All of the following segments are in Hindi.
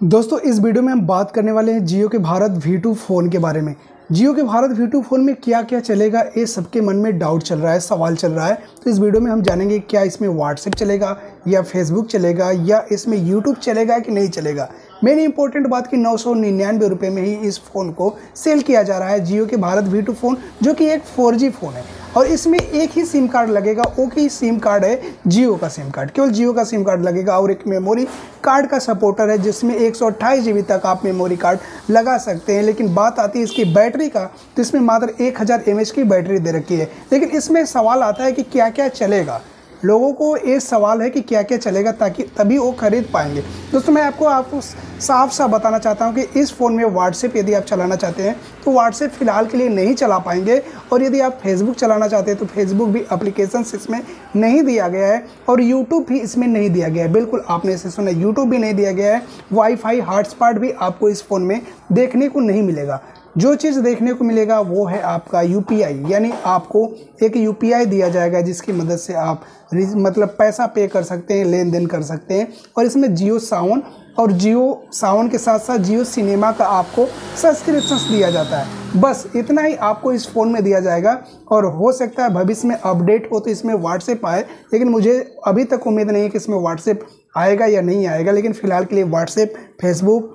दोस्तों, इस वीडियो में हम बात करने वाले हैं जियो के भारत V2 फ़ोन के बारे में। जियो के भारत V2 फ़ोन में क्या क्या चलेगा, ये सबके मन में डाउट चल रहा है, सवाल चल रहा है। तो इस वीडियो में हम जानेंगे क्या इसमें व्हाट्सएप चलेगा, या फेसबुक चलेगा, या इसमें यूट्यूब चलेगा कि नहीं चलेगा। मेन इंपॉर्टेंट बात कि नौ सौ निन्यानवे रुपये में ही इस फ़ोन को सेल किया जा रहा है जियो के भारत वी फ़ोन, जो कि एक फोर फ़ोन है। और इसमें एक ही सिम कार्ड लगेगा वो ही सिम कार्ड है, जियो का सिम कार्ड केवल जियो का सिम कार्ड लगेगा और एक मेमोरी कार्ड का सपोर्टर है, जिसमें एक सौ तक आप मेमोरी कार्ड लगा सकते हैं। लेकिन बात आती है इसकी बैटरी का तो इसमें मात्र एक हज़ार की बैटरी दे रखी है। लेकिन इसमें सवाल आता है कि क्या क्या चलेगा। लोगों को ये सवाल है कि क्या क्या चलेगा ताकि तभी वो खरीद पाएँगे। दोस्तों, मैं आपको आपको साफ़ साफ़ बताना चाहता हूँ कि इस फ़ोन में व्हाट्सएप यदि आप चलाना चाहते हैं तो व्हाट्सएप फ़िलहाल के लिए नहीं चला पाएँगे और यदि आप फेसबुक चलाना चाहते हैं तो फेसबुक भी अप्लीकेशन इसमें नहीं दिया गया है और यूट्यूब भी इसमें नहीं दिया गया है। बिल्कुल आपने इसे सुना यूट्यूब भी नहीं दिया गया है वाईफाई हॉटस्पॉट भी आपको इस फ़ोन में देखने को नहीं मिलेगा। जो चीज़ देखने को मिलेगा वो है आपका यूपीआई यानी आपको एक यूपीआई दिया जाएगा जिसकी मदद से आप मतलब पैसा पे कर सकते हैं लेन देन कर सकते हैं। और इसमें जियो सावन और जियो सावन के साथ साथ जियो सिनेमा का आपको सब्सक्रिप्शन दिया जाता है। बस इतना ही आपको इस फ़ोन में दिया जाएगा और हो सकता है भविष्य में अपडेट हो तो इसमें व्हाट्सएप आए, लेकिन मुझे अभी तक उम्मीद नहीं है कि इसमें व्हाट्सएप आएगा या नहीं आएगा, लेकिन फ़िलहाल के लिए WhatsApp Facebook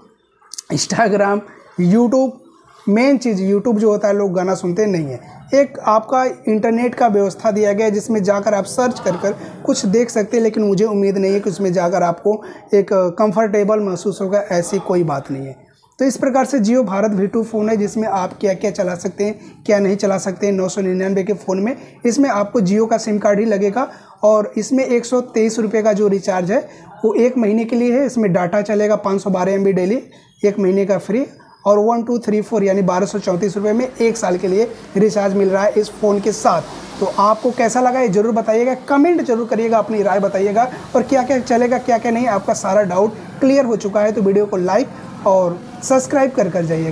Instagram YouTube main चीज़ यूट्यूब जो होता है, लोग गाना सुनते नहीं हैं। एक आपका इंटरनेट का व्यवस्था दिया गया है, जिसमें जाकर आप सर्च कर कर कुछ देख सकते हैं, लेकिन मुझे उम्मीद नहीं है कि उसमें जाकर आपको एक कंफर्टेबल महसूस होगा, ऐसी कोई बात नहीं है। तो इस प्रकार से Jio Bharat V two phone है, जिसमें आप क्या क्या चला सकते हैं, क्या नहीं चला सकते हैं, नौ सौ निन्यानवे के फ़ोन में। इसमें आपको जियो का सिम कार्ड ही लगेगा, और इसमें एक सौ तेईस रुपये का जो रिचार्ज है, वो एक महीने के लिए है। इसमें डाटा चलेगा, पाँच सौ बारह एम बी डेली एक महीने का फ्री और वन, टू, थ्री, फोर, यानी बारह सौ चौंतीस रुपये में एक साल के लिए रिचार्ज मिल रहा है इस फ़ोन के साथ। तो आपको कैसा लगा ये ज़रूर बताइएगा। कमेंट ज़रूर करिएगा, अपनी राय बताइएगा और क्या क्या चलेगा क्या क्या नहीं, आपका सारा डाउट क्लियर हो चुका है। तो वीडियो को लाइक और सब्सक्राइब कर कर जाइएगा।